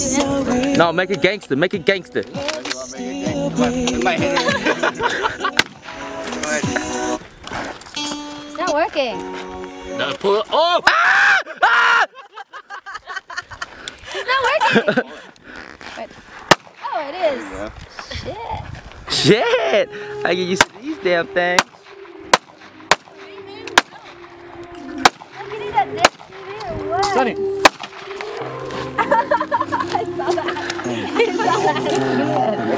No, make it gangster. Make it gangster. It's not working. No, pull it. Oh! Ah! Ah! It's not working. But- oh, it is. Shit. Shit! I get used to these damn things. I'm that.